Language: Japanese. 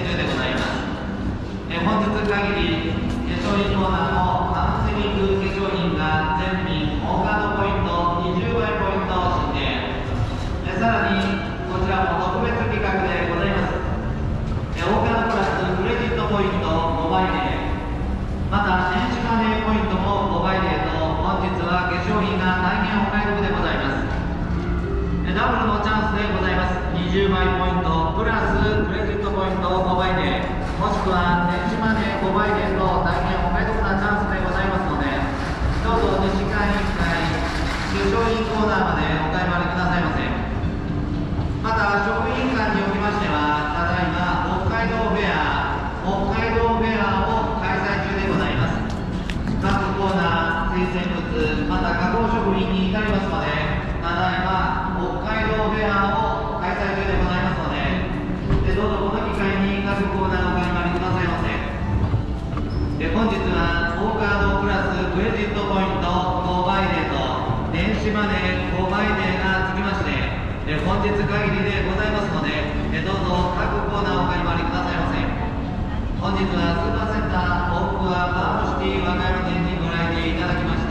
中でございます。え本日限り、化粧品コーナーのカウンセリング化粧品が全品オーカードポイント20倍ポイントを指定。さらに20倍ポイントプラスクレジットポイント5倍でもしくは電子マネー5倍でと大変お買い得なチャンスでございますのでどうぞ西会員会化粧品コーナーまでお買い回りくださいませ。また食品館におきましてはただいま北海道フェア北海道フェアを開催中でございます各コーナー生鮮物また加工食品に至りますまでただいま北海道フェアを開催中でございますのででどうぞこの機会に各コーナーお買い回りくださいませで本日はオーカードプラスクレジットポイント5倍デーと電子マネー5倍デーがつきましてえ本日限りでございますのでえどうぞ各コーナーお買い回りくださいませ。本日はスーパーセンターオークアパームシティ和歌山店にご来店いただきました。